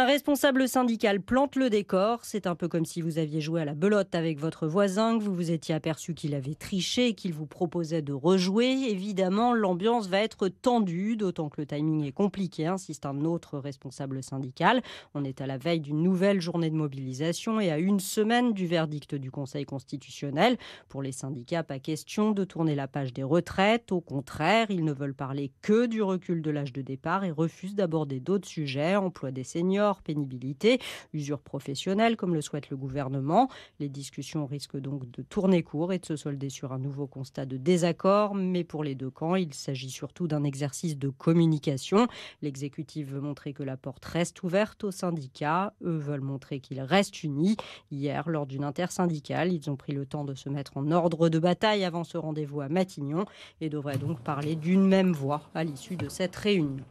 Un responsable syndical plante le décor. C'est un peu comme si vous aviez joué à la belote avec votre voisin, que vous vous étiez aperçu qu'il avait triché et qu'il vous proposait de rejouer. Évidemment, l'ambiance va être tendue, d'autant que le timing est compliqué, insiste un autre responsable syndical. On est à la veille d'une nouvelle journée de mobilisation et à une semaine du verdict du Conseil constitutionnel. Pour les syndicats, pas question de tourner la page des retraites. Au contraire, ils ne veulent parler que du recul de l'âge de départ et refusent d'aborder d'autres sujets, emploi des seniors pénibilité, usure professionnelle, comme le souhaite le gouvernement. Les discussions risquent donc de tourner court et de se solder sur un nouveau constat de désaccord. Mais pour les deux camps, il s'agit surtout d'un exercice de communication. L'exécutif veut montrer que la porte reste ouverte aux syndicats. Eux veulent montrer qu'ils restent unis. Hier, lors d'une intersyndicale, ils ont pris le temps de se mettre en ordre de bataille avant ce rendez-vous à Matignon et devraient donc parler d'une même voix à l'issue de cette réunion.